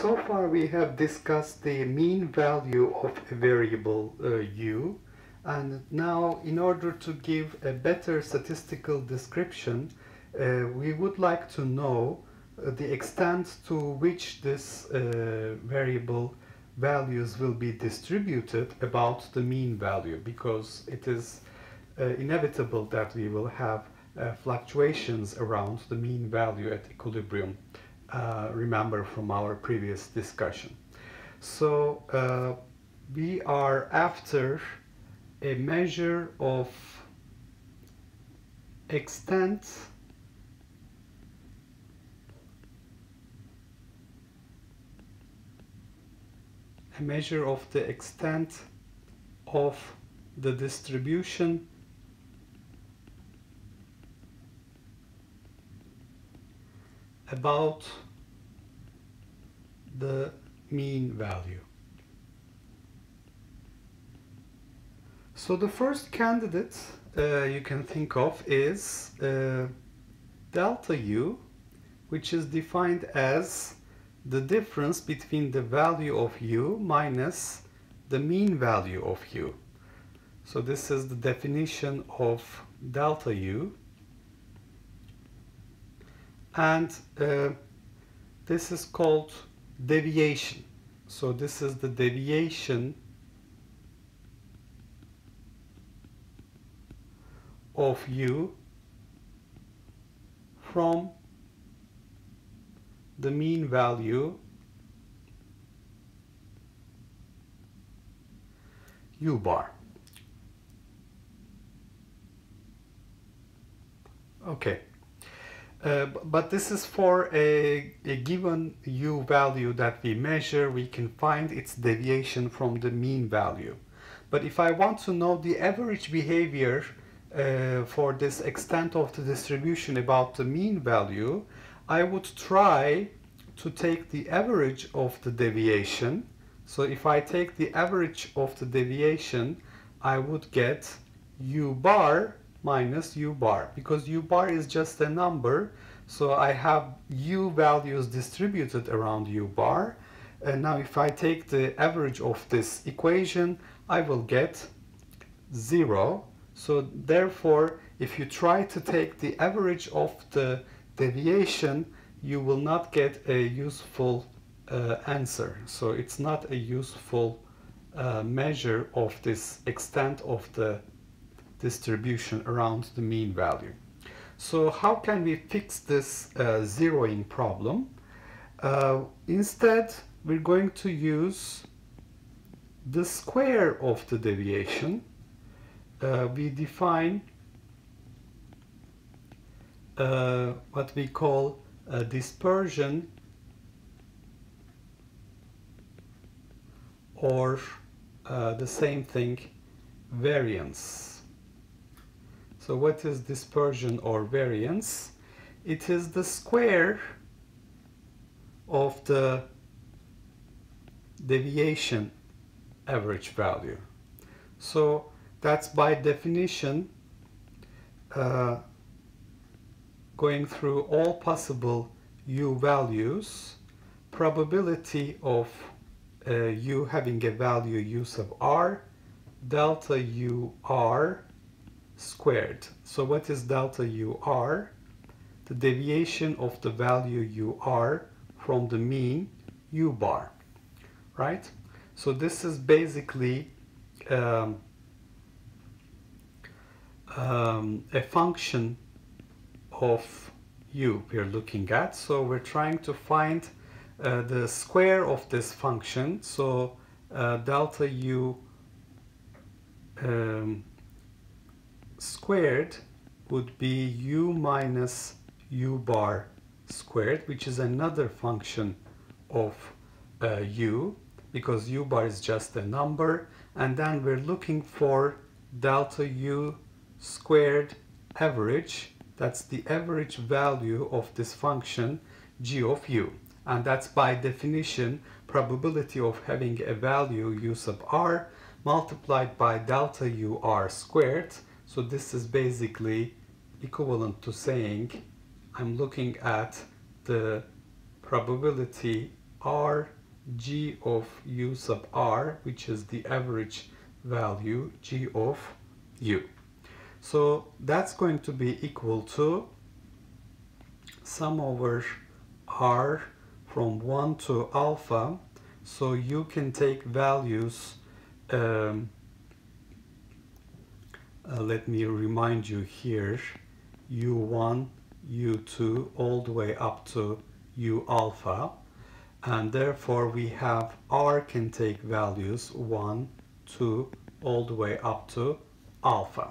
So far we have discussed the mean value of a variable uh, u and now in order to give a better statistical description uh, we would like to know uh, the extent to which this uh, variable values will be distributed about the mean value because it is uh, inevitable that we will have uh, fluctuations around the mean value at equilibrium uh, remember from our previous discussion. So uh, we are after a measure of extent a measure of the extent of the distribution about the mean value. So the first candidate uh, you can think of is uh, delta u, which is defined as the difference between the value of u minus the mean value of u. So this is the definition of delta u and uh, this is called deviation. So this is the deviation of u from the mean value u bar. Okay uh, but this is for a, a, given u value that we measure, we can find its deviation from the mean value. But if I want to know the average behavior uh, for this extent of the distribution about the mean value, I would try to take the average of the deviation. So if I take the average of the deviation, I would get u bar minus u bar. Because u bar is just a number so I have u values distributed around u bar. And now if I take the average of this equation I will get 0 so therefore if you try to take the average of the deviation you will not get a useful uh, answer. So it's not a useful uh, measure of this extent of the distribution around the mean value. So how can we fix this uh, zeroing problem? Uh, instead, we're going to use the square of the deviation. Uh, we define uh, what we call a dispersion or uh, the same thing variance. So what is dispersion or variance? It is the square of the deviation average value. So that's by definition uh, going through all possible u values probability of uh, u having a value u sub r delta u r squared. So what is delta UR? The deviation of the value UR from the mean U bar, right? So this is basically um, um, a function of u we're looking at. So we're trying to find uh, the square of this function. So uh, delta u um, squared would be u minus u bar squared, which is another function of uh, u, because u bar is just a number, and then we're looking for delta u squared average, that's the average value of this function g of u. And that's by definition probability of having a value u sub r multiplied by delta u r squared, so this is basically equivalent to saying I'm looking at the probability r g of u sub r, which is the average value g of u. So that's going to be equal to sum over r from 1 to alpha. So you can take values, um, uh, let me remind you here, u1, u2, all the way up to u alpha. And therefore we have r can take values 1, 2, all the way up to alpha.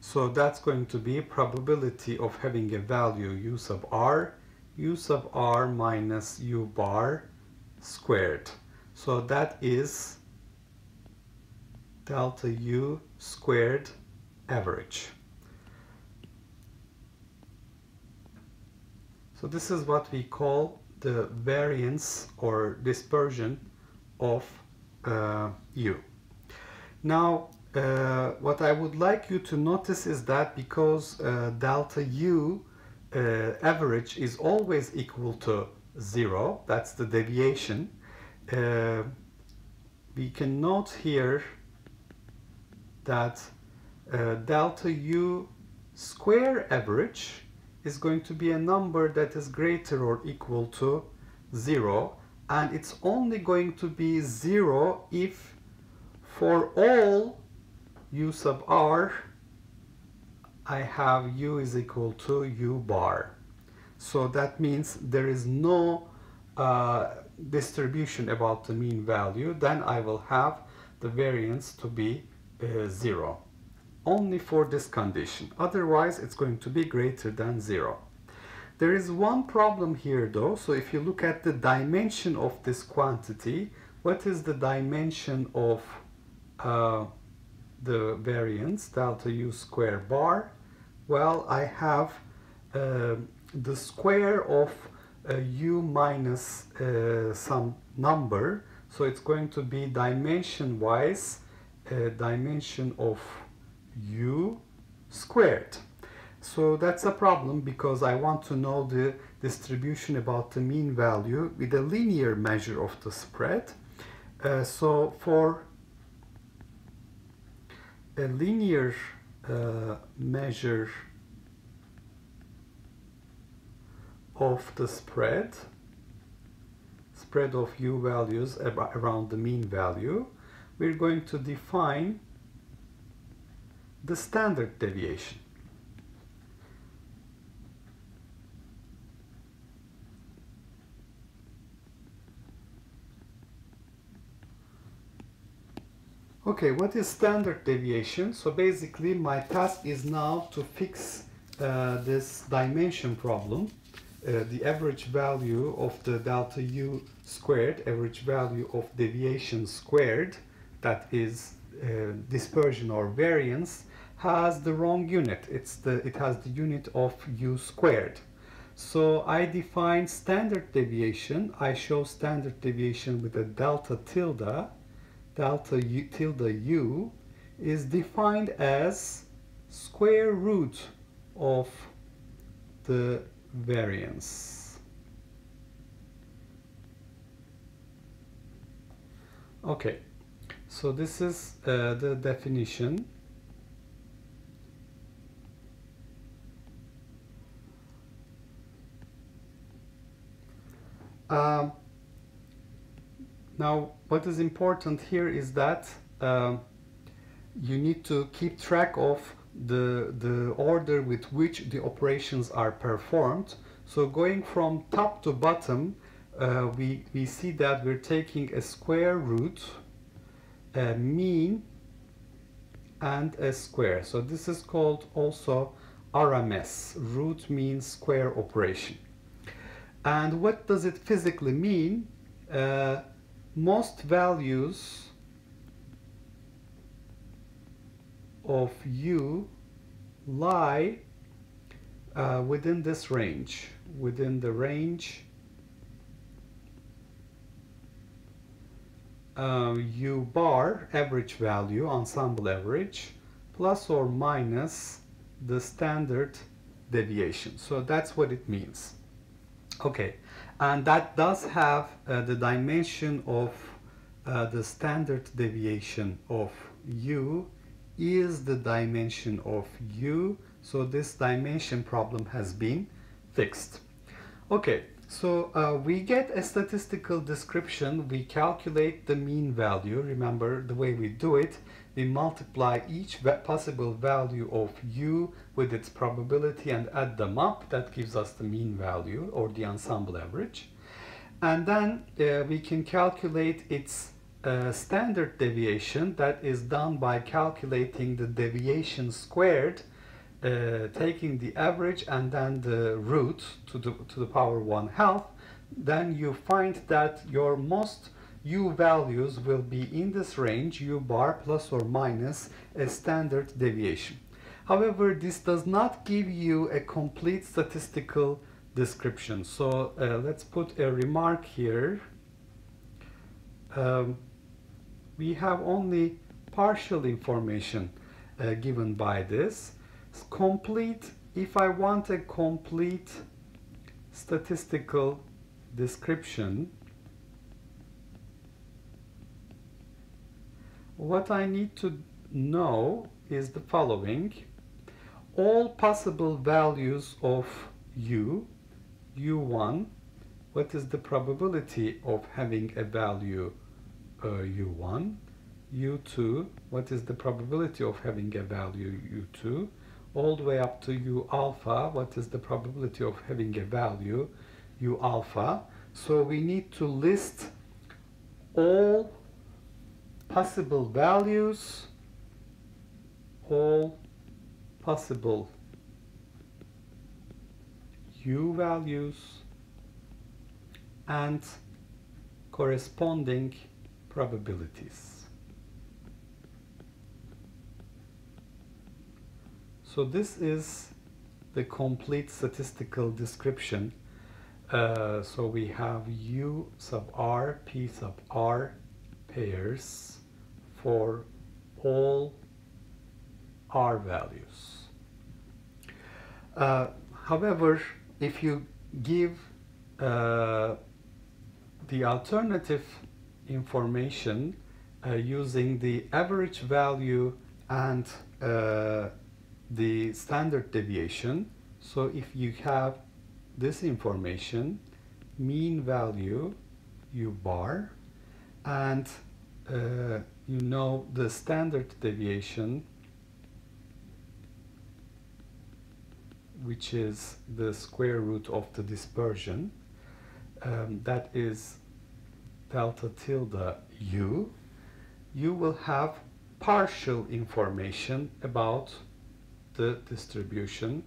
So that's going to be probability of having a value u sub r, u sub r minus u bar squared. So that is delta u squared average. So this is what we call the variance or dispersion of uh, u. Now uh, what I would like you to notice is that because uh, delta U uh, average is always equal to zero, that's the deviation, uh, we can note here that uh, delta U square average is going to be a number that is greater or equal to zero and it's only going to be zero if for all u sub r, I have u is equal to u bar. So that means there is no uh, distribution about the mean value, then I will have the variance to be uh, zero. Only for this condition. Otherwise, it's going to be greater than zero. There is one problem here though. So if you look at the dimension of this quantity, what is the dimension of uh, the variance delta u square bar? Well, I have uh, the square of uh, u minus uh, some number. So it's going to be dimension wise uh, dimension of u squared. So that's a problem because I want to know the distribution about the mean value with a linear measure of the spread. Uh, so for a linear uh, measure of the spread, spread of u values around the mean value, we're going to define the standard deviation. Okay, what is standard deviation? So basically my task is now to fix uh, this dimension problem, uh, the average value of the delta u squared, average value of deviation squared, that is uh, dispersion or variance, has the wrong unit. It's the, it has the unit of u squared. So I define standard deviation. I show standard deviation with a delta tilde delta u tilde u is defined as square root of the variance. Okay, so this is uh, the definition. Um, now, what is important here is that uh, you need to keep track of the, the order with which the operations are performed. So going from top to bottom, uh, we, we see that we're taking a square root, a mean, and a square. So this is called also RMS, root mean square operation. And what does it physically mean? Uh, most values of u lie uh, within this range, within the range uh, u bar, average value, ensemble average, plus or minus the standard deviation. So that's what it means. Okay, and that does have uh, the dimension of uh, the standard deviation of u is the dimension of u. So this dimension problem has been fixed. Okay. So uh, we get a statistical description. We calculate the mean value. Remember the way we do it we multiply each possible value of u with its probability and add them up. That gives us the mean value or the ensemble average. And then uh, we can calculate its uh, standard deviation that is done by calculating the deviation squared uh, taking the average and then the root to the, to the power 1 half then you find that your most u values will be in this range u bar plus or minus a standard deviation. However, this does not give you a complete statistical description. So uh, let's put a remark here. Um, we have only partial information uh, given by this. It's Complete, if I want a complete statistical description, what I need to know is the following. All possible values of u, u1, what is the probability of having a value uh, u1, u2, what is the probability of having a value u2, all the way up to u alpha, what is the probability of having a value u alpha. So we need to list all possible values, all possible u values and corresponding probabilities. So this is the complete statistical description. Uh, so we have u sub r, p sub r pairs for all r values. Uh, however, if you give uh, the alternative information uh, using the average value and uh, the standard deviation, so if you have this information, mean value u bar, and uh, you know the standard deviation which is the square root of the dispersion um, that is delta tilde u you will have partial information about the distribution.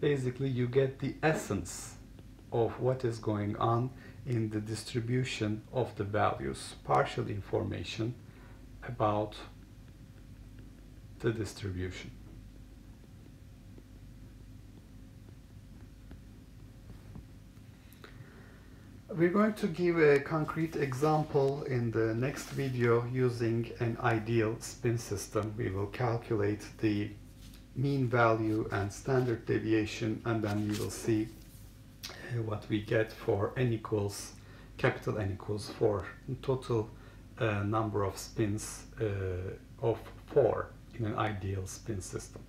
Basically you get the essence of what is going on in the distribution of the values, partial information about the distribution. We're going to give a concrete example in the next video using an ideal spin system. We will calculate the mean value and standard deviation and then we will see what we get for n equals capital N equals 4 total number of spins uh, of 4 in an ideal spin system.